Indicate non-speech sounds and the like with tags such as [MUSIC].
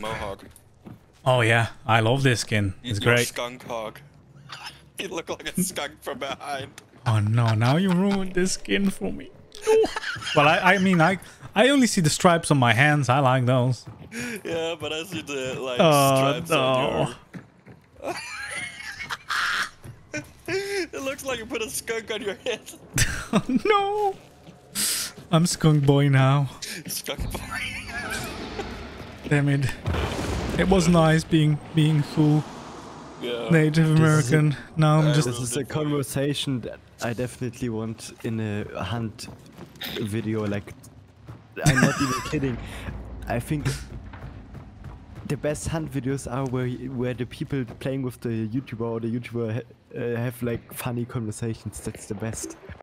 mohawk. Oh yeah, I love this skin. It's You're great. skunk hog. [LAUGHS] You look like a skunk from behind. Oh no, now you ruined this skin for me. well, I, I mean, I, I only see the stripes on my hands. I like those. Yeah, but I see the like Oh stripes on no. your. [LAUGHS] it looks like you put a skunk on your head. Oh [LAUGHS] no. I'm skunk boy now. skunk boy. Damn it. It was nice being being full Yeah. Native American. Now I'm I just This is a conversation that I definitely want in a hunt video. Like, I'm not even [LAUGHS] kidding. I think the best hunt videos are where where the people playing with the YouTuber or the YouTuber ha- uh, have like funny conversations. That's the best.